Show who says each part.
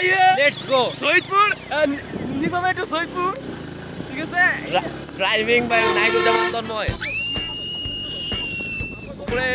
Speaker 1: আইয়ে।
Speaker 2: Let's go
Speaker 1: Saidpur নিপামে to Saidpur. ঠিক আছে?
Speaker 2: ড্রাইভিং বাই নাইকুজ্জামান তন্ময়
Speaker 1: উপরে